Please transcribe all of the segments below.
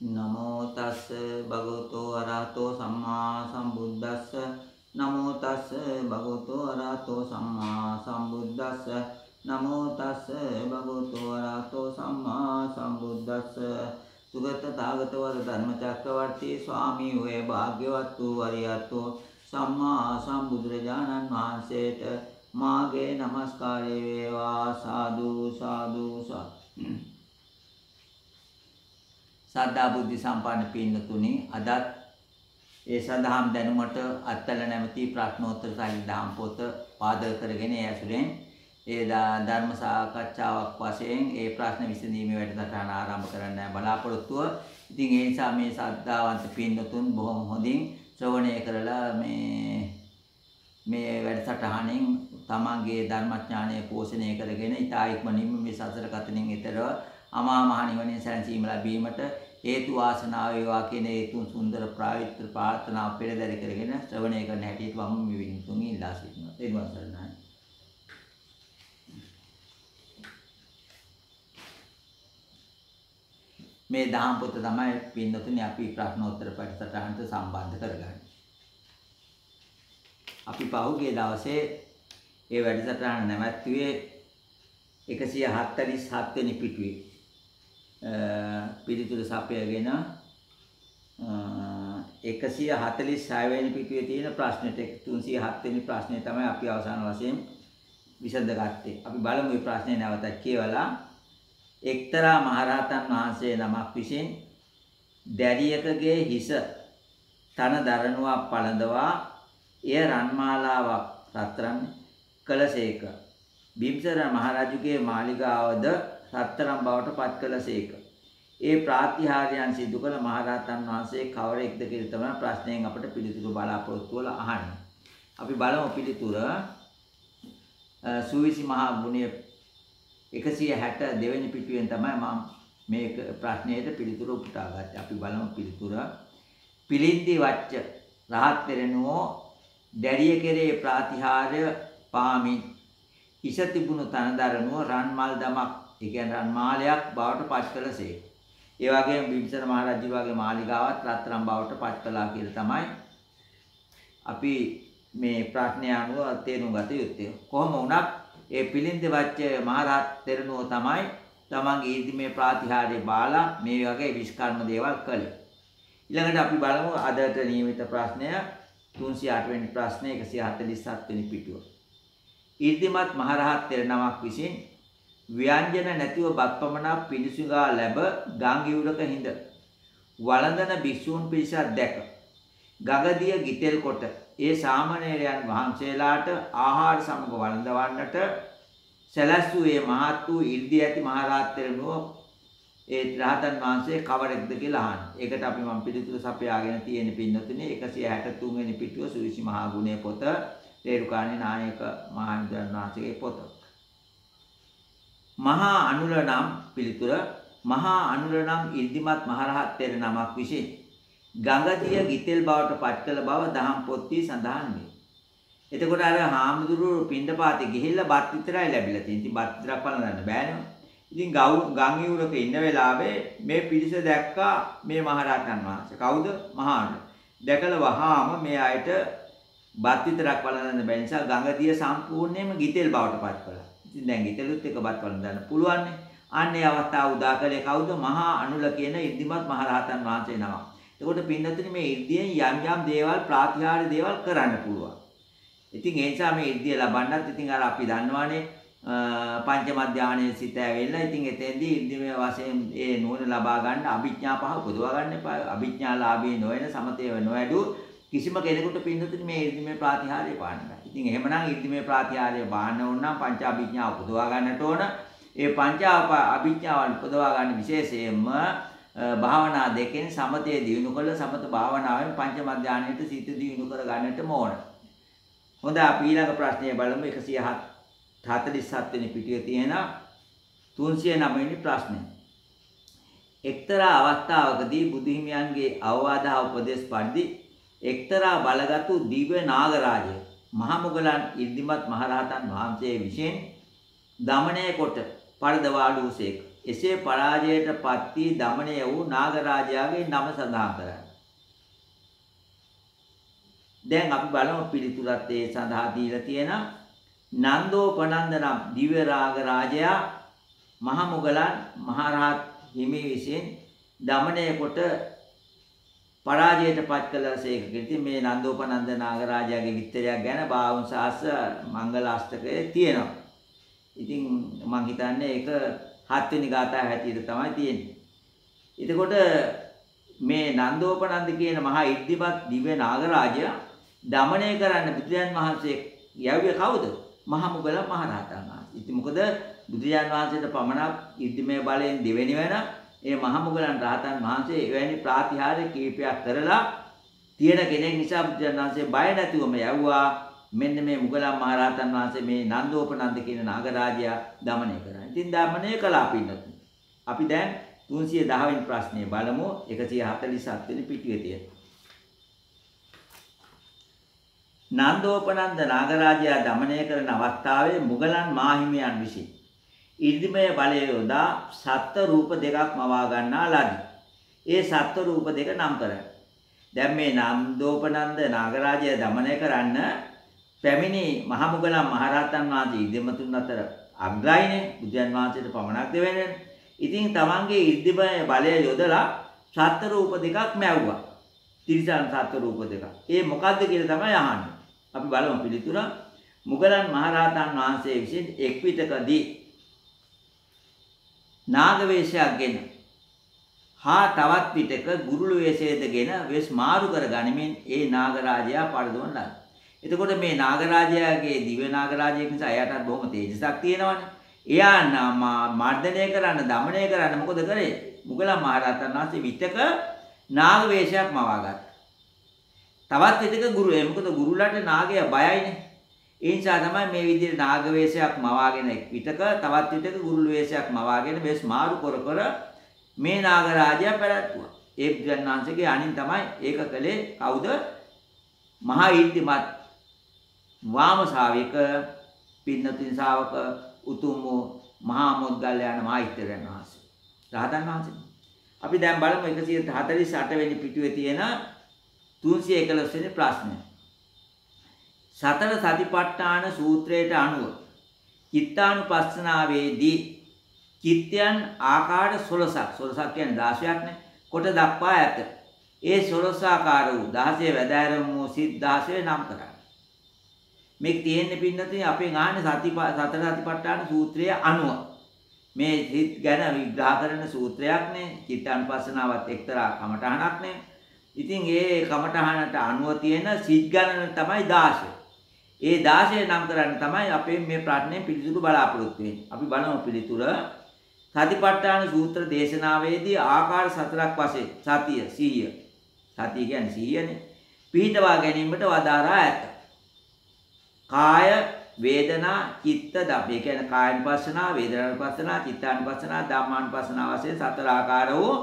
නමෝ තස්ස භගවතු අරහතෝ සම්මා සම්බුද්දස්ස. නමෝ තස්ස භගවතු අරහතෝ සම්මා සම්බුද්දස්ස. නමෝ තස්ස භගවතු අරහතෝ සම්මා සම්බුද්දස්ස. සුගත තාගතවර ධර්මචක්‍රවර්ති ස්වාමී වේ භාග්‍යවත් වූ වරියත්ෝ සම්මා සම්බුදුරජාණන් වහන්සේට මාගේ নমස්කාරය වේවා. සාදු සාදු සාදු. සද්ධා බුද්ධ සම්පන්න පින්නතුනි අදත් ඒ සඳහම් දැනුමට අත්තල නැමැති ප්‍රශ්නෝත්තර සාහිත්‍ය දහම් පොත පාදක කරගෙන ඒ ඇසුරෙන් ඒ ධර්ම සාකච්ඡාවක් වශයෙන් ඒ ප්‍රශ්න විසඳීමේ වැඩසටහන ආරම්භ කරන්න බලාපොරොත්තුව. ඉතින් ඒ නිසා මේ සද්ධාවන්ත පින්නතුන් බොහොම හොඳින් ශ්‍රවණය කරලා මේ මේ වැඩසටහනින් තමන්ගේ ධර්මඥානය පෝෂණය කරගෙන ඉතා ඉක්මනින්ම මේ සසර කතනින් ඈතර අමා මහ නිවනේ සැනසීම ලැබීමට හේතු වාසනාව වේවා කියන ඒ තුන් සුන්දර ප්‍රායෝගික ප්‍රාර්ථනා පෙරදරි කරගෙන ශ්‍රවණය කරන හැටියට වම් මේ වින්තුන් ඉල්ලා සිටිනවා. ඒ වසරණයි. මේ දහම් පොත තමයි පින්නතුනි අපි ප්‍රශ්නෝත්තර වැඩසටහනට සම්බන්ධ කරගන්නේ. අපි පහුගිය දවසේ ඒ වැඩසටහන නැවැත්තුවේ 147 වෙනි පිටුවේ පිළිතුරු සපයගෙන 146 වෙනි පිටුවේ තියෙන ප්‍රශ්නෙට 307 වෙනි ප්‍රශ්නේ තමයි අපි අවසාන වශයෙන් විසඳගත්තේ. අපි බලමු මේ ප්‍රශ්නේ නැවතත් කියවලා එක්තරා මහරහතන් වහන්සේ නමක් විසින් දැරියකගේ හිස තන දරනුවක් පළඳවා එය රන්මාලාවක් රත්රන් කළසේක. බිම්සර මහරජුගේ මාලිගාවද රත්තරම් බවට පත් කළසේක. ඒ ප්‍රාතිහාර්යයන් සිදු කළ මහරහතන් වහන්සේ කවරෙක්ද කියලා තමයි ප්‍රශ්නයෙන් අපිට පිළිතුරු බලාපොරොත්තු වල අහන්නේ. අපි බලමු පිළිතුර. සූවිසි මහා ගුණය 162 වෙනි පිටුවෙන් තමයි මම මේ ප්‍රශ්නයට පිළිතුර උපුටා ගත්තේ. අපි බලමු පිළිතුර. පිළින්දි වච්ච රහත් පෙරණුවෝ දැරිය කෙරේ ප්‍රාතිහාර්ය පාමින් ඉස තිබුණු තනදරනුව රන් මල් දමක් ඒ කියන්නේ රන් මාලයක් බවට පත් කළසේ. ඒ වගේම බිම්සර මහරජු වගේ මාලිගාවත් රත්තරන් බවට පත් කළා කියලා තමයි අපි මේ ප්‍රශ්නය අනුව තේරුම් ගත යුත්තේ. කොහොම වුණත් ඒ පිළින්ද වච්ච මහරහත් තෙරණුව තමයි තමන්ගේ ඊර්දිමේ ප්‍රාතිහාර්ය බාලා මේ වගේ විස්කර්ම දේවල් කළේ. ඊළඟට අපි බලමු අදට නියමිත ප්‍රශ්නය 308 වෙනි ප්‍රශ්නය 147 වෙනි පිටුව. ඊර්දිමත් මහරහත් තෙරණමක් විසින් ව්‍යංජන නැතිව බත්පමණක් පිළිසුගා ලැබ ගං ඉවුරක හිඳ වළඳන භික්ෂූන් පිරිසක් දැක ගගදිය ගිතෙල් කොට ඒ සාමණේරයන් වහන්සේලාට ආහාර සමග වළඳවන්නට සැලැස්සු ඒ මහත් වූ ඉර්ධි ඇති මහරහත් තෙරණුව ඒ රහතන් වහන්සේ කවරෙක්ද කියලා අහන්නේ. ඒකට අපි මම පිළිතුරු සපයාගෙන තියෙන පින්නතුනේ 163 වෙනි පිටුව සුවිසි මහා ගුණේ පොත රේරුකාණේ නායක මහානිදාන වහන්සේගේ පොත. මහා අනුල නම් පිළිතුර මහා අනුල නම් ඉර්ධිමත් මහරහත් තෙර නමක් විසින් ගංගදිය ගිතෙල් බවට පත් කළ බව දහම් පොත්වල සඳහන් වේ. එතකොට අර හාමුදුරුවෝ පින්ඩපාතේ ගිහිල්ලා බත් විතරයි ලැබිලා තියෙන්නේ. ඉතින් බත් විතරක් බලන්න බෑනේ. ඉතින් ගම් ඉවුරක ඉන්න වෙලාවේ මේ පිරිස දැක්කා මේ මහරහතන් වහන්සේ. කවුද? මහා අනුල. දැකලා වහාම මේ අයට බත් විතරක් වළඳන්න බැරි නිසා ගඟදිය සම්පූර්ණයෙන්ම ගිතෙල් බවට පත් කළා. ඉතින් දැන් ගිතෙලුත් එක බත් වළඳන්න පුළුවන් නේ. අන්නේ අවස්ථාව උදා කළේ කවුද? මහා අනුල කියන ඉර්ධිමත් මහරහතන් වහන්සේ නමක්. එතකොට පින්නතුනි මේ ඉර්ධියෙන් යම් යම් දේවල් ප්‍රාතිහාර්ය දේවල් කරන්න පුළුවන්. ඉතින් ඒ නිසා මේ ඉර්ධිය ලබන්නත් ඉතින් අර අපි දන්නවානේ පංචම ධානයේ සිට ඇවිල්ලා ඉතින් එතෙන්දී ඉර්ධිමය වශයෙන් ඒ නුවණ ලබා ගන්න අභිඥා පහ උපදවා ගන්න එපා. අභිඥාලාභී නොවන සමතේ නොවැඩු කිසිම කෙනෙකුට පින්නතුනි මේ ඉර්ධිමේ ප්‍රාතිහාර්ය පාන්න බෑ. ඉතින් එහෙමනම් ඉර්ධිමේ ප්‍රාතිහාර්ය පාන්න ඕන නම් පංච අභිඥා උපදවා ගන්නට ඕන. ඒ පංච අභිඥාවන් උපදවා ගන්න විශේෂයෙන්ම භාවනා දෙකෙන් සමතේ දියුණු කළ සමත භාවනාවෙන් පංචම ධානයට සිත දියුණු කර ගන්නටම ඕන. හොඳ අපි ඊළඟ ප්‍රශ්නය බලමු 147 වෙනි පිටුවේ තියෙන 309 වෙනි ප්‍රශ්නය. එක්තරා අවස්ථාවකදී බුදු හිමියන්ගේ අවවාද උපදේශ පරිදි එක්තරා බලගත්ු දිව්‍ය නාගරාජය මහමුගලන් ඉර්ධිමත් මහරහතන් වහන්සේ විසින් දමණය කොට පරදවාලුසේක. එසේ පරාජයට පත් වී දමණය වූ නාගරාජයාගේ නම සඳහන් කරයි. දැන් අපි බලමු පිළිතුරත් ඒ සඳහා දීලා තියෙන නන්දෝපනන්ද නම් දිව්‍ය රාග රාජයා මහමුගලන් මහරහත් හිමි විසින් දමණය කොට පරාජයට පත් කළා සේකක. ඉතින් මේ නන්දෝපනන්ද නාගරාජයාගේ විත්තරයක් ගැන බාවුන් සාස මංගල අෂ්ටකයේ තියෙනවා. ඉතින් මම හිතන්නේ ඒක හත්වෙනි ගාථා හැටියට තමයි තියෙන්නේ. එතකොට මේ නන්දෝපනන්ද කියන මහා ඉද්ධිමත් දිව්‍ය නාගරාජයා දමණය කරන්න බුදුන් වහන්සේ යව්වේ කවුද? මහා මුගලන් මහරහතන් වහන්සේ. ඉතින් මොකද බුදුන් වහන්සේට පමණක් ඉද්ධිමය බලයෙන් දෙවෙනි වෙනා ඒ මහමුගලන් රහතන් වහන්සේ එවැනි ප්‍රාතිහාර්ය කීපයක් කරලා තියෙන කෙනෙක් නිසා බුදුන් වහන්සේ බය නැතුවම යවුවා මෙන්න මේ මුගලන් මහරහතන් වහන්සේ මේ නන්දෝපනන්ද කියන නාගරාජයා দমনය කරා. ඉතින් দমনය කළා පින්නත්. අපි දැන් 310 වෙනි ප්‍රශ්නේ බලමු 147 වෙනි පිටුවේ තියෙන. නන්දෝපනන්ද නාගරාජයා দমনය කරන අවස්ථාවේ මුගලන් මාහිමියන් විසින් ඉර්ධිමය බලය යොදා සත්ත්ව රූප දෙකක් මවා ගන්නා ලදී. ඒ සත්ත්ව රූප දෙක නම් කරයි. දැන් මේ නම් දෝපනන්ද නාගරාජය দমনය කරන්න පැමිණි මහ මුගලන් මහරහතන් වහන්සේ ඉදෙමතුන් අතර අග්‍රයිනේ බුදුන් වහන්සේට පමණක් දෙවෙන්නේ. ඉතින් තමන්ගේ ඉර්ධිමය බලය යොදලා සත්ත්ව රූප දෙකක් මැව්වා. තිරිසන් සත්ත්ව රූප දෙකක්. ඒ මොකද්ද කියලා තමයි අහන්නේ. අපි බලමු පිළිතුර. මුගලන් මහරහතන් වහන්සේ විසින් එක් විටකදී නාග වේශයක්ගෙන හා තවත් විටක ගුරුළු වේශයේදගෙන වෙස් මාරු කර ගනිමින් ඒ නාගරාජයා පරදවන ලද. එතකොට මේ නාගරාජයාගේ දිව්‍ය නාගරාජයෙක් නිසා එයාටත් බොහොම තේජසක් තියෙනවනේ. එයා මර්ධනය කරන්න, দমনය කරන්න මොකද කරේ? මුගලන් මහරහතන් වහන්සේ විතක නාග වේශයක් මවාගත්තා. තවත් විතක ගුරු මොකද ගුරුලට නාගයා බයයිනේ. ඒ නිසා තමයි මේ විදිහට නාග වේශයක් මවාගෙන විතක තවත් විතක ගුරුළු වේශයක් මවාගෙන බෙස් මාරු කර කර මේ නාගරාජයා පැවැත්තුවා. ඒ බුදුන්වහන්සේගේ අනින් තමයි ඒක කළේ කවුද? මහා ඊර්තිමත් වාම ශාවික පින්නතින් ශාවක උතුම් මහා මොග්ගල්යාන මහයිත්‍රයන් වහන්සේ. රහතන් වහන්සේ. අපි දැන් බලමු 148 වෙනි පිටුවේ තියෙන 311 වෙනි ප්‍රශ්නය. සතර සතිපට්ඨාන සූත්‍රයට අනුව චිත්තානුපස්සනාවේදී චිත්තයන් ආකාර 16ක් 16ක් කියන්නේ 16ක් නේ කොට දක්වා ඇත. ඒ 16 ආකාර වූ 16 වැදෑරුම් වූ සිත් 16 නම් කරා. මේක තියෙන්නේ පින්නතින් අපෙන් ආන්නේ සති සතර සතිපට්ඨාන සූත්‍රය අනුව මේ සිත් ගැන විග්‍රහ කරන සූත්‍රයක් නේ චිත්තානුපස්සනාවත් එක්තරා කමඨහනක් නේ ඉතින් ඒ කමඨහනට අනුව තියෙන සිත් ගණන තමයි 16 ඒ 16 නම් කරන්න තමයි අපේ මේ ප්‍රශ්නේ පිළිතුරු බලාපොරොත්තු වෙන්නේ. අපි බලමු පිළිතුර. සතිපට්ඨාන සූත්‍ර දේශනාවේදී ආකාර සතරක් වශයෙන් සතිය, සීය. සතිය කියන්නේ සීයනේ. පිහිටවා ගැනීමට වදාරා ඇත. කාය, වේදනා, චිත්ත, ධම්ම. ඒ කියන්නේ කායනුපස්සනා, වේදනානුපස්සනා, චිත්තානුපස්සනා, ධම්මානුපස්සනා වශයෙන් සතර ආකාර වූ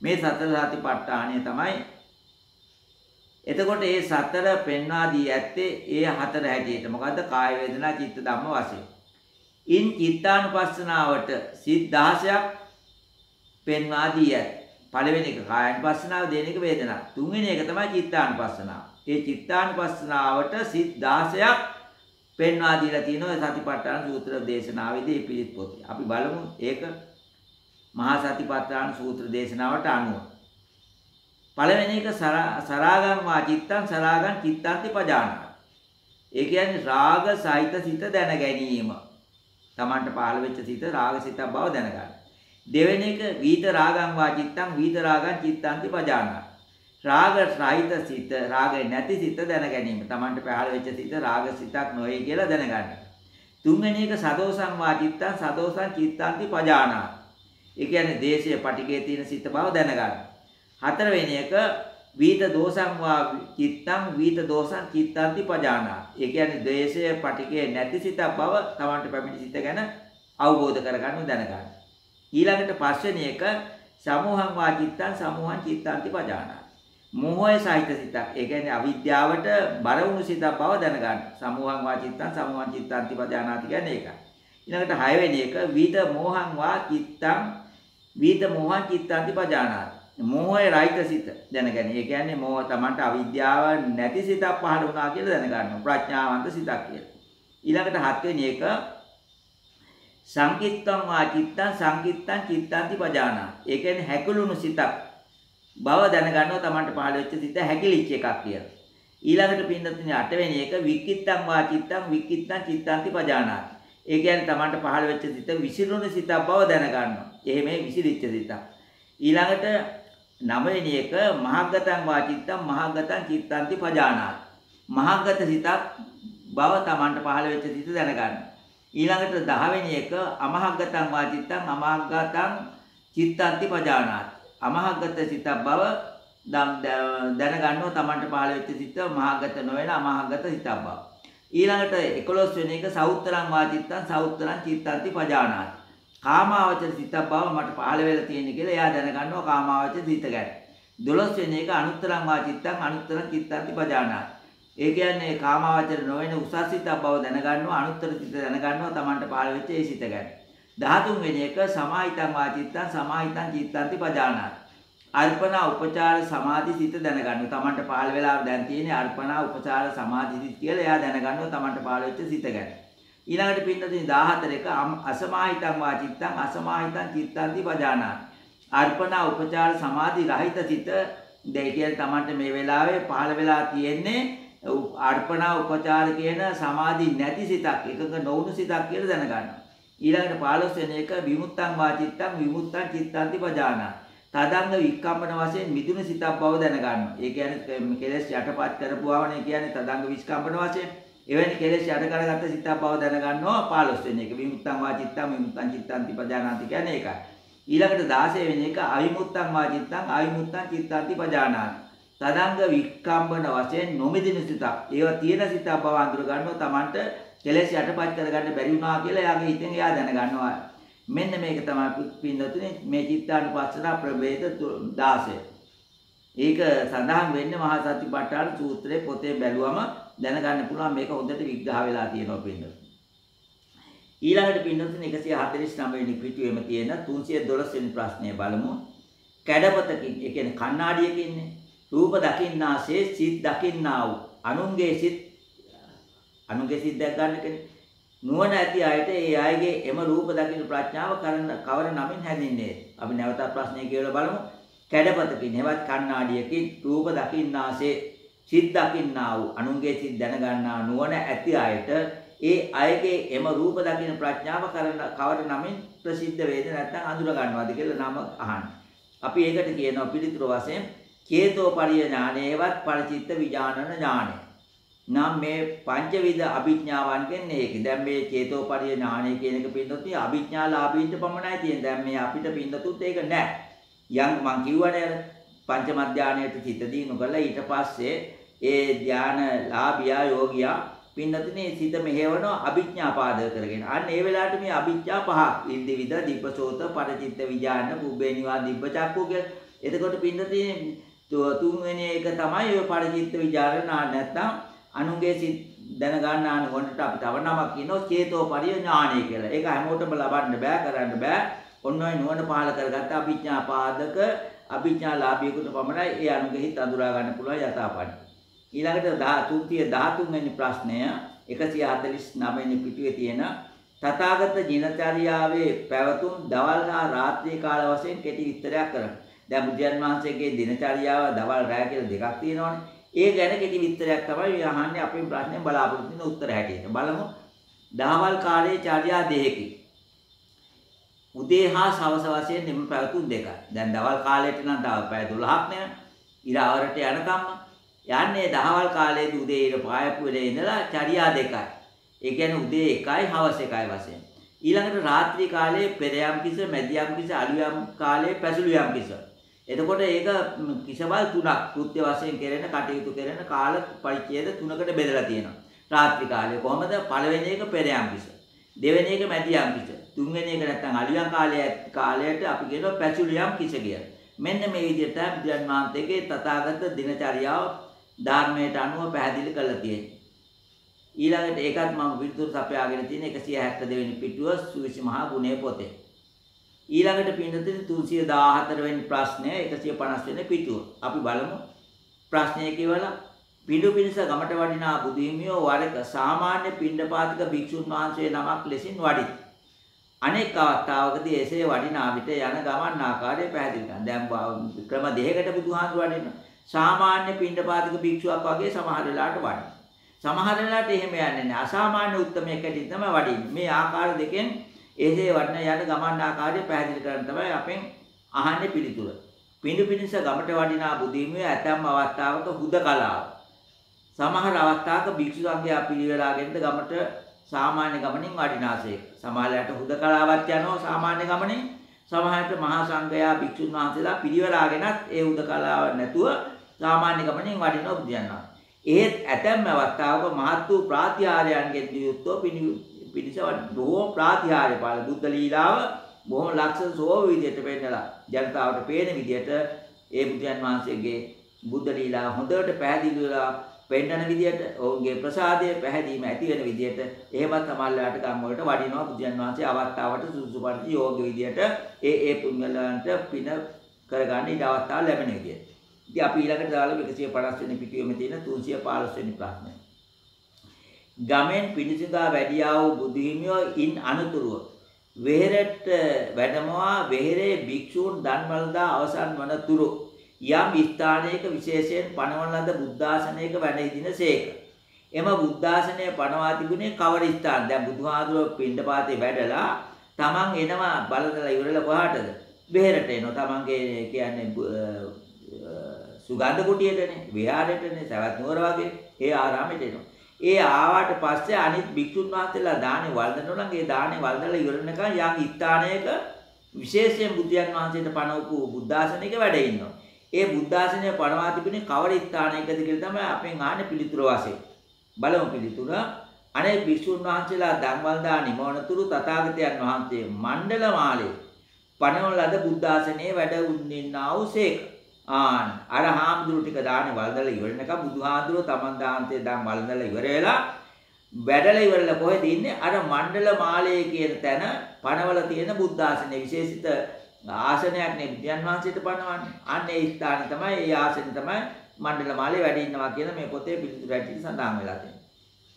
මේ සතර සතිපට්ඨානය තමයි එතකොට මේ සතර පෙන්වා දී ඇත්තේ ඒ හතර හැටියට. මොකද්ද? කාය වේදනා චිත්ත ධම්ම වශයෙන්. ඉන් චිත්තානුපස්සනාවට සිත් 16ක් පෙන්වා දී ඇත. පළවෙනි එක කායानुපස්සනාව දෙවෙනි එක වේදනා. තුන්වෙනි එක තමයි චිත්තානුපස්සනාව. ඒ චිත්තානුපස්සනාවට සිත් 16ක් පෙන්වා දීලා තියෙනවා සතිපට්ඨාන සූත්‍ර දේශනාවේදී පිළිත් පොතේ. අපි බලමු ඒක මහා සතිපට්ඨාන සූත්‍ර දේශනාවට අනුව. පළවෙනි එක සරාගං වා චිත්තං සරාගං චිත්තාන්ති පජානාති. ඒ කියන්නේ රාග සහිත සිත දැන ගැනීම. Tamanට පහළ වෙච්ච සිත රාග සිතක් බව දැනගන්න. දෙවෙනි එක වීත රාගං වා චිත්තං වීත රාගං චිත්තාන්ති පජානාති. රාග සහිත සිත රාගය නැති සිත දැන ගැනීම. Tamanට පහළ වෙච්ච සිත රාග සිතක් නොවේ කියලා දැනගන්න. තුන්වෙනි එක සදෝසං වා චිත්තං සදෝසං චිත්තාන්ති පජානාති. ඒ කියන්නේ දේශයේ පටිගේ තියෙන සිත බව දැනගන්න. හතරවෙනි එක වීත දෝසං වා චිත්තං වීත දෝසං චිත්තාන්ති පජානා. ඒ කියන්නේ ද්වේෂය පටිකේ නැති සිතක් බව තමන්ට පැමිණි සිත ගැන අවබෝධ කරගන්න දැනගන්න. ඊළඟට පස්වෙනි එක සමෝහං වා චිත්තං සමෝහං චිත්තාන්ති පජානා. මෝහය සහිත සිතක්. ඒ කියන්නේ අවිද්‍යාවට බර වුණු සිතක් බව දැනගන්න. සමෝහං වා චිත්තං සමෝහං චිත්තාන්ති පජානාති කියන්නේ ඒකයි. ඊළඟට හයවෙනි එක විද මෝහං වා චිත්තං වීත මෝහං චිත්තාන්ති පජානාති. මෝහය රහිත සිත දැනගනි. ඒ කියන්නේ මෝහ තමන්ට අවිද්‍යාව නැති සිතක් පහළ වුණා කියලා දැනගන්නවා. ප්‍රඥාවන්ත සිතක් කියලා. ඊළඟට හත්වෙනි එක සංකිත්තං වා චිත්තං සංකිත්තං චිත්තාන්ති පජානා. ඒ කියන්නේ හැකුළුණු සිතක් බව දැනගන්නවා තමන්ට පහළ වෙච්ච සිත හැකිලිච්ච එකක් කියලා. ඊළඟට පින්නතුනි අටවෙනි එක වික්කිත්තං වා චිත්තං වික්කිත්තං චිත්තාන්ති පජානාති. ඒ කියන්නේ තමන්ට පහළ වෙච්ච සිත විසිරුණු සිතක් බව දැනගන්නවා. එහෙම විසිරිච්ච සිතක්. ඊළඟට නවවෙනි එක මහග්ගතං වා චිත්තං මහග්ගතං චිත්තාන්ති පජානාති. මහග්ගත සිතක් බව තමන්ට පහළ වෙච්ච සිත දැනගන්නවා. ඊළඟට 10 වෙනි එක අමහග්ගතං වාචිත්තං අමහග්ගතං චිත්තන්ති පජානාති. අමහග්ගත සිතක් බව දැනගන්නවා තමන්ට පහළ වෙච්ච සිත මහග්ගත නොවන අමහග්ගත සිතක් බව. ඊළඟට 11 වෙනි එක සෞත්තරං වාචිත්තං සෞත්තරං චිත්තන්ති පජානාති. කාමාවචර සිතක් බව මට පහළ වෙලා තියෙන කියලා එයා දැනගන්නවා කාමාවචර සිත ගැන. 12 වෙනි එක අනුත්තරං වාචිත්තං අනුත්තරං චිත්තන්ති පජානාති. ඒ කියන්නේ කාමාවචර නොවන උසස් සිතක් බව දැනගන්නවා අනුත්තර සිත දැනගන්නවා Tamanට පහළ වෙච්ච ඒ සිත ගැන. 13 වෙනි එක සමාහිතං වාචිත්තං සමාහිතං චිත්තන්ති පජානාති. අර්පණා උපචාර සමාධි සිත දැනගන්නවා. Tamanට පහළ වෙලා දැන් තියෙන්නේ අර්පණා උපචාර සමාධි සිත කියලා එයා දැනගන්නවා Tamanට පහළ වෙච්ච සිත ගැන. ඊළඟට පින්නදී 14 එක අසමාහිතං වාචිත්තං අසමාහිතං චිත්තන්ති පජානාති. අර්පණා උපචාර සමාධි රහිත සිත දෙය කියන්නේ Tamanට මේ වෙලාවේ පහළ වෙලා තියෙන්නේ අර්පණා උපචාර කියන සමාධි නැති සිතක් එකක නොවුණු සිතක් කියලා දැනගන්නවා. ඊළඟට 15 වෙනි එක විමුක්තං වාචිත්තං විමුක්තං චිත්තන්ති පජානා. තදංග වික්කම්පන වශයෙන් මිදුණු සිතක් බව දැනගන්නවා. ඒ කියන්නේ කෙලෙස් යටපත් කරපුවාමනේ කියන්නේ තදංග විස්කම්පන වශයෙන් එවැනි කෙලෙස් යට කරගත්ත සිතක් බව දැනගන්නවා 15 වෙනි එක. විමුක්තං වාචිත්තං විමුක්තං චිත්තන්ති පජානාති කියන්නේ ඒකයි. ඊළඟට 16 වෙනි එක අවිමුක්තං වාචිත්තං අවිමුක්තං චිත්තන්ති පජානාති. තදංග වික්කම්බන වශයෙන් නොමිදින සිතක්. ඒවා තියෙන සිතක් බව අඳුර ගන්නවා Tamanට කෙලෙස් යටපත් කරගන්න බැරි වුණා කියලා එයාගේ හිතෙන් එයා දැනගන්නවා. මෙන්න මේක තමයි පින්නතුනේ මේ චිත්තානුපස්සන ප්‍රභේද 16. ඒක සඳහන් වෙන්නේ මහා සතිපට්ඨාන සූත්‍රයේ පොතේ බැලුවම දැනගන්න පුළුවන් මේක හොඳට විග්‍රහ වෙලා තියෙනවා පින්නතුනේ. ඊළඟට පින්නතුනේ 149 වෙනි පිටුවේම තියෙන 312 වෙනි ප්‍රශ්නය බලමු. කැඩපතකින් ඒ කියන්නේ කණ්ණාඩියකින්නේ රූප දකින්නාසේ සිත් දකින්නා වූ අනුන්ගේ සිත් අනුන්ගේ සිත් දැක් ගන්න කෙනෙක් නුවණ ඇති අයට ඒ අයගේ එම රූප දකින්න ප්‍රඥාව කරන කවර නමින් හැදින්නේ අපි නැවතත් ප්‍රශ්නය කියලා බලමු කැඩපතකින් හෙවත් කණ්ණාඩියකින් රූප දකින්නාසේ සිත් දකින්නා වූ අනුන්ගේ සිත් දැනගන්නා නුවණ ඇති අයට ඒ අයගේ එම රූප දකින්න ප්‍රඥාව කරන කවර නමින් ප්‍රසිද්ධ වේද නැත්නම් අඳුර ගන්නවාද කියලා නම අහන්න. අපි ඒකට කියනවා පිළිතුරු වශයෙන් චේතෝපරිය ඥානේවත් පරිචිත්ත විඥානන ඥානය. නම් මේ පංචවිධ අභිඥාවන්ගෙන් ඒක. දැන් මේ චේතෝපරිය ඥානය කියන එක පින්නොත් අභිඥාලාභීන්ට පමණයි තියෙන්නේ. දැන් මේ අපිට පින්නතුත් ඒක නැහැ. යම් මං කිව්වනේ පංච මධ්‍යානයට චිත්ත දීනු කරලා ඊට පස්සේ ඒ ධානලාභියා යෝගියා පින්නතුනේ සිත මෙහෙවන අභිඥා පාදක කරගෙන. අන්න ඒ වෙලාවට මේ අභිඥා පහ ඉන්දිවිද දිබ්බසෝත පරිචිත්ත විඥාන පුබ්බේ නිවා දිබ්බ චක්කු කියලා. එතකොට පින්නතුනේ තුන්වෙනි එක තමයි ඔය පරිචිත්ත විචාරණ නැත්නම් අනුගේ සිත් දැන ගන්න ආනකොට අපි තව නමක් කියනවා චේතෝපරිය ඥානය කියලා. ඒක හැමෝටම ලබන්න බෑ කරන්න බෑ. ඔන්න ඔය නුවණ පහල කරගත්ත අභිඥා පාදක අභිඥා ලාභියෙකුට පමණයි ඒ අනුගේ හිත අඳුරා ගන්න පුළුවන් යථාපටි. ඊළඟට 13 13 වෙනි ප්‍රශ්නය 149 වෙනි පිටුවේ තියෙන තථාගත ජිනචර්යාවේ පැවතුම් දවල් හා රාත්‍රී කාල වශයෙන් කෙටි විස්තරයක් කරන්න. දැන් බුදුන් වහන්සේගේ දිනචරියාව දවල් රැය කියලා දෙකක් තියෙනවානේ. ඒ ගැන කෙටි විස්තරයක් තමයි අහන්නේ අපේ ප්‍රශ්නේ බලාපොරොත්තු වෙන උත්තර හැටියට. බලමු. දහවල් කාලයේ චර්යා දෙකකි. උදේ හා සවස වශයෙන් නිම පැවතුම් දෙකයි. දැන් දවල් කාලයට නම් තව පැය 12ක් නේ. ඉර අවරට යනකම්ම යන්නේ දහවල් කාලයේදී උදේ ඉර පායපු වෙලේ ඉඳලා චර්යා දෙකයි. ඒ කියන්නේ උදේ 1යි හවස 1යි වශයෙන්. ඊළඟට රාත්‍රී කාලයේ පෙරයම් කිස, මැදියම් කිස, අලුයම් කාලයේ පැසුලියම් කිස. එතකොට ඒක කිසවල් තුනක් කෘත්‍ය වශයෙන් කෙරෙන කටයුතු කෙරෙන කාල පරිච්ඡේද තුනකට බෙදලා තියෙනවා. රාත්‍රී කාලය කොහමද? පළවෙනි එක පෙරයම් කිස. දෙවෙනි එක මැදියම් කිස. තුන්වෙනි එක නැත්තම් අලියම් කාලය කාලයට අපි කියනවා පැචුලියම් කිස කියලා. මෙන්න මේ විදිහට බුදුන් වහන්සේගේ තථාගත දිනචරියාව ධර්මයට අනුව පැහැදිලි කරලා තියෙනවා. ඊළඟට ඒකත් මම විදුරු සපයාගෙන තියෙන 172 වෙනි පිටුව සුවිසි මහා ගුණේ පොතේ. ඊළඟට පින්නතේ 314 වෙනි ප්‍රශ්නය 150 වෙනි පිටුව. අපි බලමු. ප්‍රශ්නය කියවලා පිඬු පිණිස ගමට වඩිනා බුදුහිමියෝ වරක සාමාන්‍ය පිණ්ඩපාතික භික්ෂුන් වහන්සේ නමක් ලෙසින් වඩිත්. අනෙක් අවස්ථාවකදී එසේ වඩිනා විට යන ගමන් ආකාරය පැහැදිලි කරනවා. දැන් ක්‍රම දෙකකට බුදුහාමුදුර වඩිනවා. සාමාන්‍ය පිණ්ඩපාතික භික්ෂුවක් වගේ සමහර වෙලාවට වඩිනවා. සමහර වෙලාවට එහෙම යන්නේ නැහැ. අසාමාන්‍ය උත්මයක් ඇටින් තමයි වඩින්නේ. මේ ආකාර දෙකෙන් එසේ වඩන යන ගමන් ආකාරය පැහැදිලි කරන්න තමයි අපෙන් අහන්නේ පිළිතුර. පිඬු පිණිස ගමට වඩිනා බුදුහිමියෝ ඇතැම් අවස්ථාවක හුදකලාව. සමහර අවස්ථාවක භික්ෂු සංඝයා පිළිවෙලාගෙන්ද ගමට සාමාන්‍ය ගමනින් වඩිනාසේක. සමහරයට හුදකලාවක් යනවා සාමාන්‍ය ගමනින්. සමහරට මහා සංඝයා භික්ෂුන් වහන්සේලා පිළිවෙලාගෙනත් ඒ හුදකලාව නැතුව සාමාන්‍ය ගමනින් වඩිනවා බුදියන්නවා. ඒත් ඇතැම් අවස්ථාවක මහත් වූ ප්‍රාතිහාරයන්ගෙන් යුක්තව පිණිස බොහෝ ප්‍රාතිහාර්ය පාල බුද්ධ ලීලාව බොහොම ලක්ෂණ සෝව විදියට පෙන්නලා ජනතාවට පේන විදියට ඒ බුදුන් වහන්සේගේ බුද්ධ ලීලා හොඳට පැහැදිලි වෙලා පෙන්නන විදියට ඔවුන්ගේ ප්‍රසාදය පැහැදීම ඇති වෙන විදියට එහෙමත් සමහරලාට ගම් වලට වඩිනවා බුදුන් වහන්සේ අවස්ථාවට සුදුසු පරිදි යෝග විදියට ඒ ඒ පුණ්‍යලන්ට පින කරගන්න ඉඩ අවස්ථාව ලැබෙන විදියට. ඉතින් අපි ඊළඟට දාලා 150 වෙනි පිටුවෙම තියෙන 315 වෙනි ප්‍රශ්නය. ගමෙන් පිණිසුදා වැඩියා වූ බුදුහිමියෝ ඉන් අනතුරුව වෙහෙරට වැඩමවා වෙහෙරේ භික්ෂූන් දන්වලදා අවසන් වන තුරු යම් ස්ථානයක විශේෂයෙන් පනවන ලද බුද්ධාසනයක වැඩ සිටිනසේක. එම බුද්ධාසනය පනවා තිබුණේ කවර ස්ථාන? දැන් බුදුහාදුර පින්ඩපාතේ වැඩලා තමන් එනවා බලදලා ඉවරලා කොහාටද? වෙහෙරට එනවා. තමන්ගේ කියන්නේ සුගන්ධ කුටියටනේ, විහාරයටනේ, සවැත් නුවර වගේ ඒ ආරාමෙට එනවා. ඒ ආවට පස්සේ අනිත් භික්ෂුන් වහන්සේලා දානේ වළඳනවා නම් ඒ දානේ වළඳලා ඉවරනකන් යම් ස්ථානයක විශේෂයෙන් බුදුන් වහන්සේට පණවපු බුද්ධාසනයක වැඩ ඉන්නවා. ඒ බුද්ධාසනය පණවා තිබුණේ කවර ස්ථානයකද කියලා තමයි අපෙන් ආන්නේ පිළිතුර වශයෙන්. බලමු පිළිතුර. අනේ භික්ෂුන් වහන්සේලා ධම්මවන්දා නිමවනතුරු තථාගතයන් වහන්සේ මණ්ඩල මාලේ පණවන ලද බුද්ධාසනයේ වැඩ උන්නින්නා වූසේක. ආන් අර හාමුදුරු ටික දානේ වළඳලා ඉවරනකම් බුදුහාඳුරෝ තමන් දාන්තේ දන් වළඳලා ඉවර වෙලා වැඩලා ඉවරලා කොහෙද ඉන්නේ අර මණ්ඩල මාලයේ කියන තැන පනවල තියෙන බුද්ධාසනේ විශේෂිත ආසනයක් නේ බුදුන් වහන්සේට පනවන්නේ. අන්න ඒ ස්ථානේ තමයි ඒ ආසනේ තමයි මණ්ඩල මාලේ වැඩ ඉන්නවා කියන මේ පොතේ පිළිතුරු ඇටින් සඳහන් වෙලා තියෙන්නේ.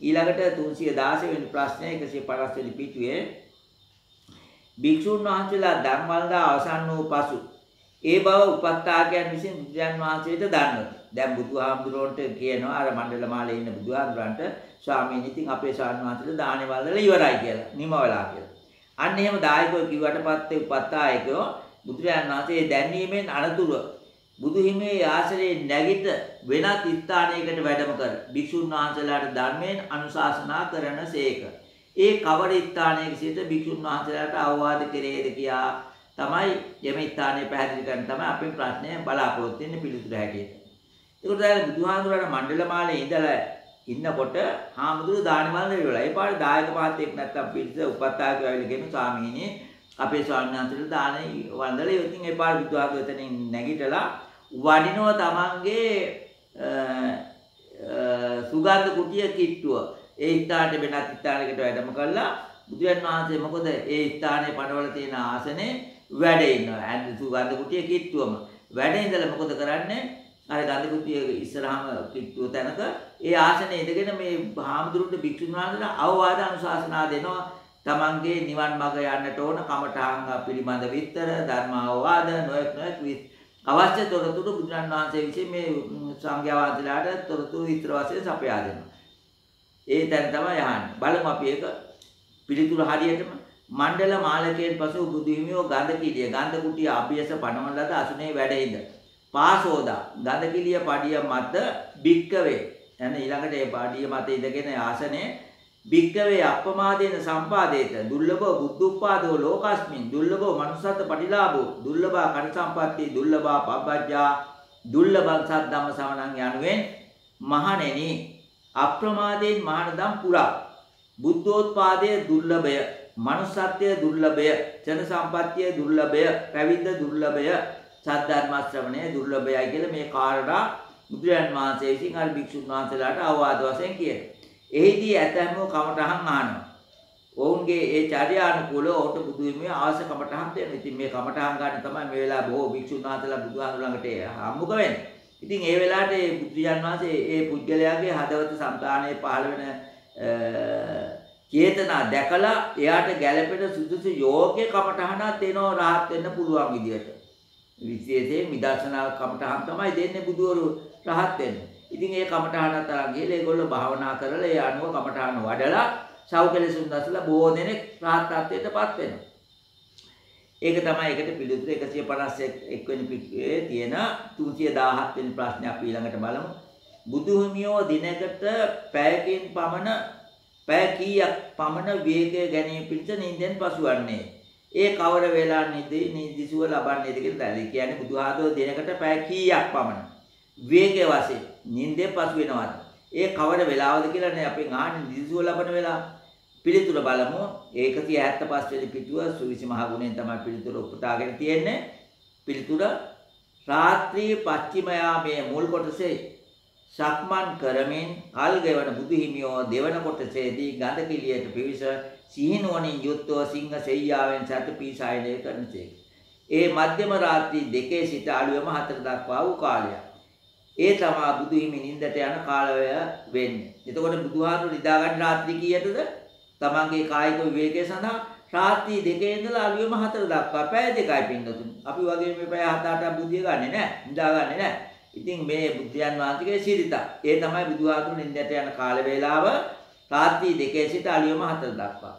ඊළඟට 316 වෙනි ප්‍රශ්නය 150 වෙනි පිටුවේ භික්ෂුන් වහන්සේලා ධර්මවලදා අවසන් වූ පසු ඒ බව උපස්ථායකයන් විසින් බුදුන් වහන්සේට දන්වති. දැන් බුදුහාමුදුරන්ට කියනවා අර මණ්ඩල මාලේ ඉන්න බුදුහාමුදුරන්ට ස්වාමීන් ඉතින් අපේ ස්වාමීන් වහන්සේට දානේ වලදලා ඉවරයි කියලා. නිමවලා කියලා. අන්න එහෙම දායකයෝ කිව්වට පස්සේ උපස්ථායකයෝ බුදුරජාන් වහන්සේ දැන්වීමෙන් අනතුරු බුදු හිමියේ ආශ්‍රයේ නැගිට වෙනත් ස්ථානයකට වැඩම කර භික්ෂුන් වහන්සේලාට ධර්මයෙන් අනුශාසනා කරනසේක. ඒ කවර ස්ථානයක සිට භික්ෂුන් වහන්සේලාට අවවාද කෙරේද කියා තමයි යම ස්ථානය පැහැදිලි කරන්න තමයි අපේ ප්‍රශ්නය බලාපොරොත්තු වෙන්නේ පිළිතුර හැටියට. ඒකට දැන් බුදුහාඳුරන මණ්ඩල මාලේ ඉඳලා ඉන්නකොට හාමුදුරුවෝ දානමල් ඉවරලා. ඒ පාඩේ දායක මහත්තයෙක් නැත්තම් පිළිස උපත්තාක ඇවිල්ලා කියන ස්වාමීනි අපේ ස්වාමීන් වහන්සේට දානේ වන්දලා ඉතින් ඒ පාඩේ බුදුහාඳුර එතනින් නැගිටලා වඩිනව තමන්ගේ සුගන්ධ කුටිය කිට්ටුව. ඒ ස්ථානට වෙනත් ස්ථානයකට වැඩම කළා බුදුන් වහන්සේ මොකද ඒ ස්ථානයේ පනවල තියෙන ආසනේ වැඩ ඉන්නවා. ඇඳ සුගන්ධ කුටිය කිට්ටුවම. වැඩ ඉඳලා මොකද කරන්නේ? අර ගන්ධ කුටිය ඉස්සරහම කිට්ටුව තැනක ඒ ආසනේ ඉඳගෙන මේ හාමුදුරුන්ට භික්ෂුන් වහන්සේලා අවවාද අනුශාසනා දෙනවා. තමන්ගේ නිවන් මඟ යන්නට ඕන කමඨාංග පිළිබඳ විස්තර ධර්ම අවවාද නොයෙක් නොයෙක් අවශ්‍ය තොරතුරු බුදුරන් වහන්සේ විසින් මේ සංඝයා වහන්සේලාට තොරතුරු විස්තර වශයෙන් සපයා දෙනවා. ඒ තැන තමයි යහන්නේ. බලමු අපි ඒක පිළිතුරු හරියටම මණ්ඩල මාලකයෙන් පසු බුදුහිමියෝ ගඳ කිලිය ගඳ කුටිය අභියස පනවන ලද අසුනේ වැඩෙයිද? පාසෝදා ගඳ කිලිය පඩිය මත බික්කවේ එන ඊළඟට ඒ පඩිය මත ඉඳගෙන ආසනේ බික්කවේ අප්පමාදේන සම්පාදේත දුර්ලභ බුද්ධුප්පාදෝ ලෝකස්මින් දුර්ලභ මනුසත් පටිලාභෝ දුර්ලභ කණ සම්පatti දුර්ලභ පබ්බජ්ජා දුර්ලභ සද්ධම්ම සවණං යනුවෙන් මහණෙනි අප්‍රමාදයෙන් මහානදම් පුරා. බුද්ධෝත්පාදයේ දුර්ලභය. Manussත්වය දුර්ලභය, චන සම්පත්තිය දුර්ලභය, පැවිද්ද දුර්ලභය, සද්ධර්ම ශ්‍රවණය දුර්ලභයයි කියලා මේ කාරණා බුදුරජාන් වහන්සේ විසින් අර භික්ෂුන් වහන්සේලාට අවවාද වශයෙන් කියනවා. එහිදී ඇතැම්ම කමටහන් අහනවා. ඔවුන්ගේ ඒ චර්යානුකූලව ඔහුට බුදු හිමියෝ අවශ්‍ය කමටහන් දෙනවා. ඉතින් මේ කමටහන් ගන්න තමයි මේ වෙලාව බොහෝ භික්ෂුන් වහන්සේලා බුදුහාමුදුර ළඟට හම්බුක වෙන්නේ. ඉතින් ඒ වෙලාවට ඒ බුදුජන් වහන්සේ ඒ පුද්ගලයාගේ හදවත සම්ප්‍රාණයේ පහළ වෙන චේතනා දැකලා එයාට ගැළපෙන සුදුසු යෝග්‍ය කමටහනක් දෙනවා rahat වෙන්න පුළුවන් විදියට. විශේෂයෙන් විදර්ශනා කමටහන් තමයි දෙන්නේ බුදුවරු rahat වෙන්න. ඉතින් ඒ කමටහනත් අරන් ගිහලා ඒගොල්ලෝ භාවනා කරලා ඒ අනුව කමටහන වඩලා සෞකලසුන් දැසලා බොහෝ දෙනෙක් rahat ත්‍ත්වයටපත් වෙනවා. ඒක තමයි එකට පිළිතුර 151 වෙනි පිටුවේ තියෙන 317 වෙනි ප්‍රශ්නේ අපි ඊළඟට බලමු. බුදුහිමියෝ දිනකට පැයකින් පමණ පැය කීයක් පමණ වේගය ගැනීම පිණිස නිින්දෙන් පසුවන්නේ. ඒ කවර වේලා නිදි නිදිසුව ලබන්නේද කියලා දැලි. කියන්නේ බුදුහාදෝ දිනකට පැය කීයක් පමණ වේගය වශයෙන් නිින්දෙන් පසු වෙනවද? ඒ කවර වෙලාවද කියලා නේ අපි ආන්නේ නිදිසුව ලබන වෙලාව. පිළිතුර බලමු 175 වෙනි පිටුව සුවිසි මහ ගුණෙන් තමයි පිළිතුර උපුටාගෙන තියෙන්නේ පිළිතුර රාත්‍රී පස්චිම යාමේ මුල් කොටසේ සක්මන් කරමින් කල් ගෙවන බුදු හිමියෝ දෙවන කොටසේදී ගඳ කිලියට පිවිස සිහිනුවණින් යුක්තව සිංහ සෙයියාවෙන් සැතපී සායනය කරනසේ ඒ මධ්‍යම රාත්‍රී දෙකේ සිට අලුයම හතර දක්වා වූ කාලය. ඒ තමා බුදු හිමි නින්දට යන කාලය වෙන්නේ. එතකොට බුදුහාමුදුරු නිදා ගන්න රාත්‍රී කීයටද? තමන්ගේ කායික විවේකයේ සඳහා රාත්‍රී දෙකේ ඉඳලා අලුයම හතර දක්වා පැය දෙකයි පින්නතුනි. අපි වගේ මේ පැය හත අටක් බුද්ධිය ගන්නෙ නැහැ. නිදා ගන්නෙ නැහැ. ඉතින් මේ බුද්ධයන් වහන්සේගේ සිරිත. ඒ තමයි බුදුහාමුදුරු නින්දට යන කාල වේලාව රාත්‍රී දෙකේ සිට අලුයම හතර දක්වා.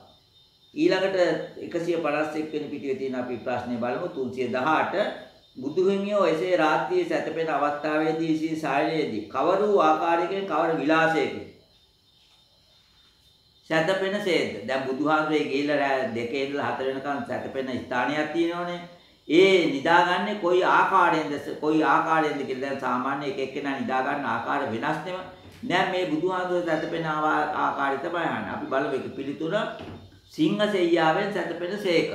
ඊළඟට 151 වෙනි පිටුවේ තියෙන අපි ප්‍රශ්නේ බලමු 318 බුදු හිමියෝ එසේ රාත්‍රියේ සැතපෙන අවස්ථාවේදී සී සායනයේදී කවර වූ ආකාරයකින් කවර විලාසයකින් සැතපෙන සේද. දැන් බුදුහාමුදුරේ ගිහිල්ලා රෑ දෙකේ ඉඳලා හතර වෙනකන් සැතපෙන ස්ථානයක් තියෙනවනේ. ඒ නිදාගන්නේ කොයි ආකාරයෙන්ද කොයි ආකාරයෙන්ද කියලා දැන් සාමාන්‍ය එක එක්කෙනා නිදා ගන්න ආකාර වෙනස් නෙම. දැන් මේ බුදුහාමුදුරේ සැතපෙන ආකාරය තමයි අහන්නේ. අපි බලමු ඒක පිළිතුර සිංහ සෙයියාවෙන් සැතපෙන සේක.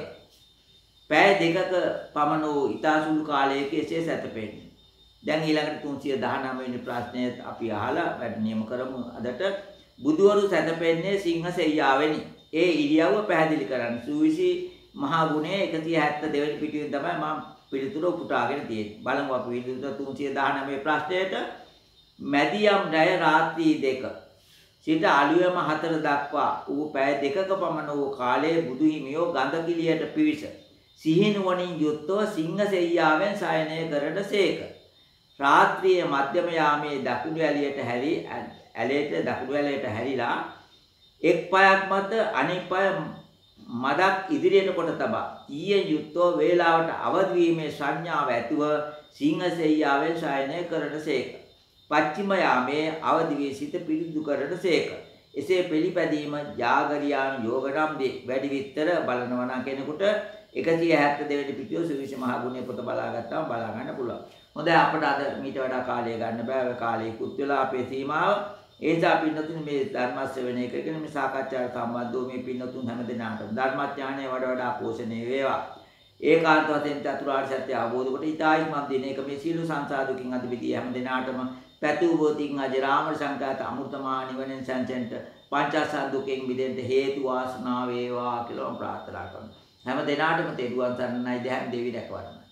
පෑ දෙකක පමණ වූ ඊතාසුළු කාලයක එසේ සැතපෙන්නේ. දැන් ඊළඟට 319 වෙනි ප්‍රශ්නය අපි අහලා වැඩ නියම කරමු අදට බුදුවරු සැතපෙන්නේ සිංහ සෙයියාවෙනි. ඒ ඉරියව්ව පැහැදිලි කරන්න. සූවිසි මහා ගුණයේ 172 වෙනි පිටුවෙන් තමයි මම පිළිතුර උපුටාගෙන තියෙන්නේ. බලමු අපි පිළිතුර 319 ප්‍රශ්නයට මැදියම් ණය රාත්‍රී දෙක සිට අලුයම හතර දක්වා ඌ පැය දෙකක පමණ වූ කාලයේ බුදු හිමියෝ ගඳ කිලියට පිවිස සිහිනුවණින් යුක්තව සිංහ සෙයියාවෙන් සයනය කරන සේක. රාත්‍රියේ මධ්‍යම යාමේ දකුණු ඇලියට හැරි ඇලේට දකුණු ඇලේට හැරිලා එක් පායක් මත අනෙක් පාය මදක් ඉදිරියට කොට තබා ඊයේ යුක්තෝ වේලාවට අවදි වීමේ සංඥාව ඇතුව සිංහසෙයියාවෙන් ශයනය කරනසේක. පච්චිම යාමේ අවදි වී සිට පිරිදු කරනසේක. එසේ පිළිපැදීම ජාගරියාන යෝග නම් දී වැඩි විස්තර බලනවා නම් කෙනෙකුට 172 වෙනි පිටුව සුවිශ මහ ගුණේ පොත බලා ගත්තාම බලා ගන්න පුළුවන්. හොඳයි අපට අද මීට වඩා කාලය ගන්න බෑ. ඔය කාලේ ඉක්ුත් වෙලා අපේ සීමාව ඒ නිසා පින්නතුන් මේ ධර්ම ශ්‍රවණය කරගෙන මේ සාකච්ඡාවට සම්බන්ධව මේ පින්නතුන් හැමදෙනාටම ධර්මඥානය වඩා වඩා පෝෂණය වේවා. ඒකාන්ත වශයෙන් චතුරාර්ය සත්‍ය අවබෝධ කොට ඊටායි මන් දින එක මේ සීල සංසාදුකින් අධිපති හැමදෙනාටම පැතු බෝධින් අජරාම සංකාත අමෘතමා නිවනෙන් සංචෙන්ට පංචසත් දුකෙන් මිදෙන්න හේතු වාසනා වේවා කියලා මම ප්‍රාර්ථනා කරනවා. හැම දිනාටම තෙරුවන් සරණයි දැන් දෙවි රැකවරණ.